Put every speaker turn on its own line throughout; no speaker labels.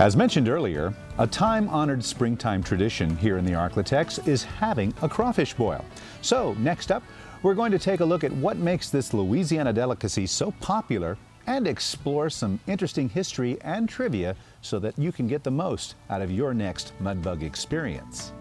As mentioned earlier, a time-honored springtime tradition here in the Arklatex is having a crawfish boil. So next up, we're going to take a look at what makes this Louisiana delicacy so popular and explore some interesting history and trivia so that you can get the most out of your next mudbug experience.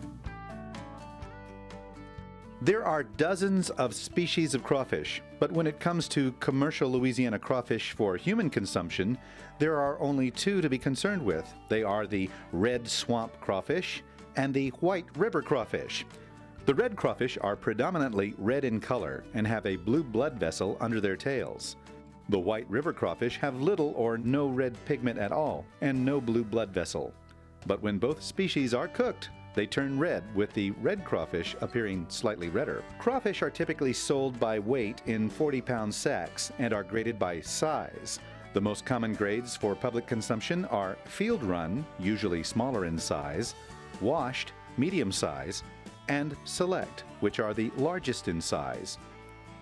There are dozens of species of crawfish, but when it comes to commercial Louisiana crawfish for human consumption, there are only two to be concerned with. They are the red swamp crawfish and the white river crawfish. The red crawfish are predominantly red in color and have a blue blood vessel under their tails. The white river crawfish have little or no red pigment at all and no blue blood vessel. But when both species are cooked, they turn red, with the red crawfish appearing slightly redder. Crawfish are typically sold by weight in 40 pound sacks and are graded by size. The most common grades for public consumption are field run, usually smaller in size, washed, medium size, and select, which are the largest in size.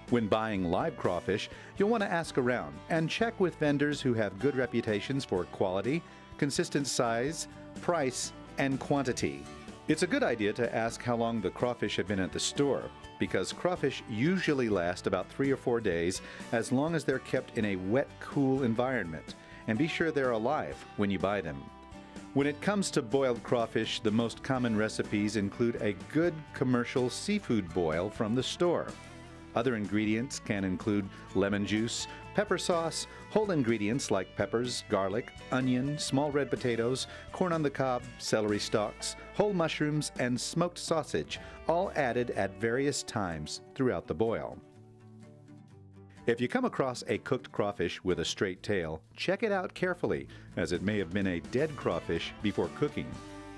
When buying live crawfish, you'll want to ask around and check with vendors who have good reputations for quality, consistent size, price, and quantity. It's a good idea to ask how long the crawfish have been at the store, because crawfish usually last about three or four days as long as they're kept in a wet, cool environment, and be sure they're alive when you buy them. When it comes to boiled crawfish, the most common recipes include a good commercial seafood boil from the store. Other ingredients can include lemon juice, pepper sauce, whole ingredients like peppers, garlic, onion, small red potatoes, corn on the cob, celery stalks, whole mushrooms, and smoked sausage, all added at various times throughout the boil. If you come across a cooked crawfish with a straight tail, check it out carefully, as it may have been a dead crawfish before cooking.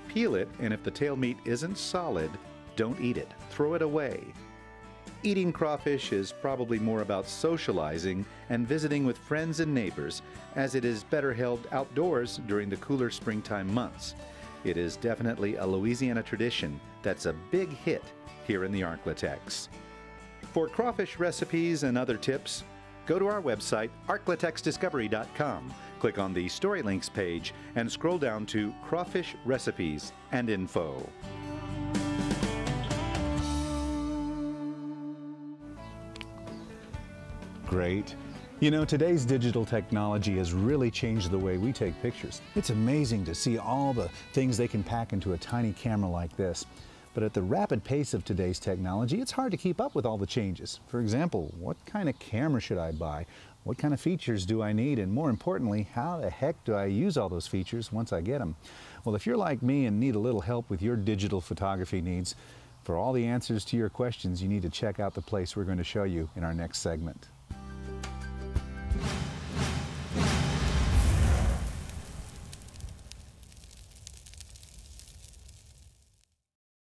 Peel it, and if the tail meat isn't solid, don't eat it. Throw it away. Eating crawfish is probably more about socializing and visiting with friends and neighbors, as it is better held outdoors during the cooler springtime months. It is definitely a Louisiana tradition that's a big hit here in the Arklatex. For crawfish recipes and other tips, go to our website, arklatexdiscovery.com, click on the Story Links page, and scroll down to Crawfish Recipes and Info. Great. You know, today's digital technology has really changed the way we take pictures. It's amazing to see all the things they can pack into a tiny camera like this. But at the rapid pace of today's technology, it's hard to keep up with all the changes. For example, what kind of camera should I buy? What kind of features do I need? And more importantly, how the heck do I use all those features once I get them? Well, if you're like me and need a little help with your digital photography needs, for all the answers to your questions, you need to check out the place we're going to show you in our next segment.